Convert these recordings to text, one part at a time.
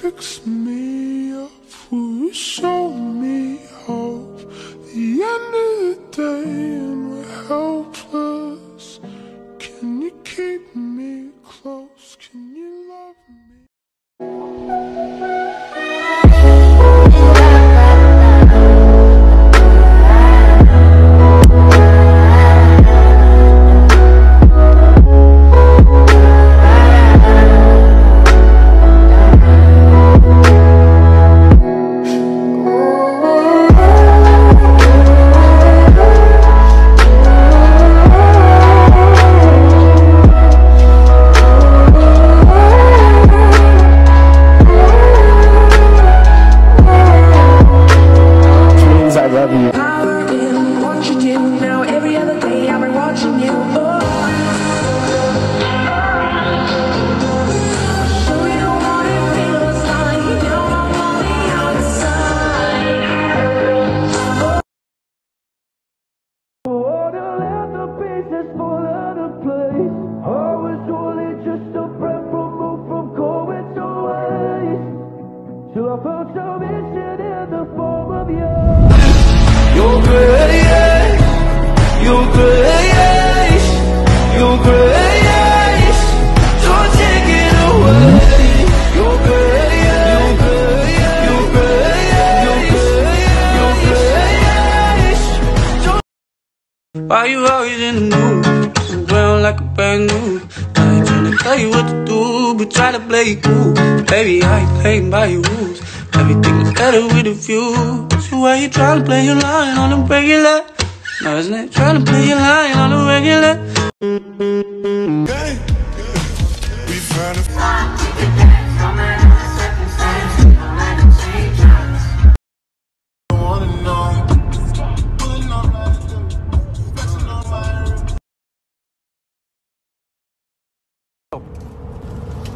fix me up? Will you show me hope? The end of the day, and we're helpless. Can you keep me? I found it's so submission in the form of you. Why you always in the mood? So brown like a new. I ain't tryna tell you what to do, but try to play it cool. Baby, I ain't playing by your rules. Everything is better with a view. So why you tryna play your line on the regular? No, isn't it? Tryna play your line on the regular.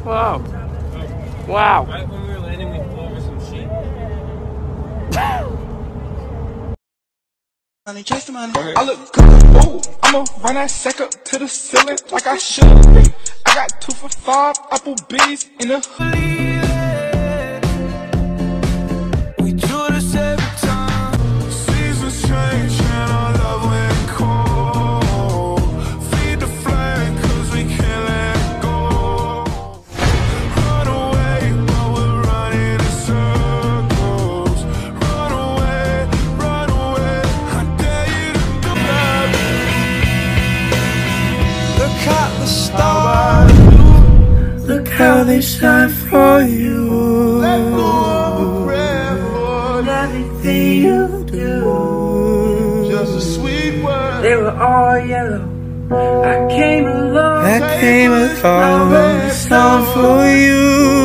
Wow. Wow. Right when we were landing, we flew over some sheep. Money, chase the money. I look good. Ooh, I'ma run that sack up to the ceiling like I should. I got two for five Applebee's in the hood. They shine for you. Let go Lord. Everything you do. Just a sweet word. They were all yellow. I came along. I came along. Song for you.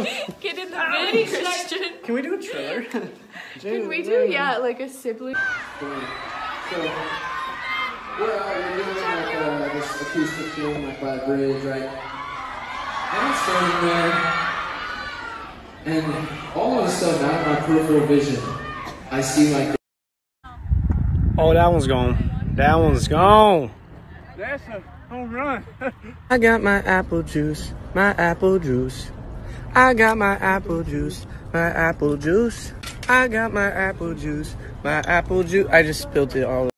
Get in the vid, Christian. Can we do a trailer? Can we do, yeah, like a sibling? So, we're, uh, we're doing like uh, this acoustic thing, like by the bridge, right? And I'm standing there, and all of a sudden, out of my peripheral vision, I see like Oh, that one's gone. That one's gone. That's a home run. I got my apple juice, my apple juice. I got my apple juice, my apple juice. I got my apple juice, my apple juice. I just spilled it all.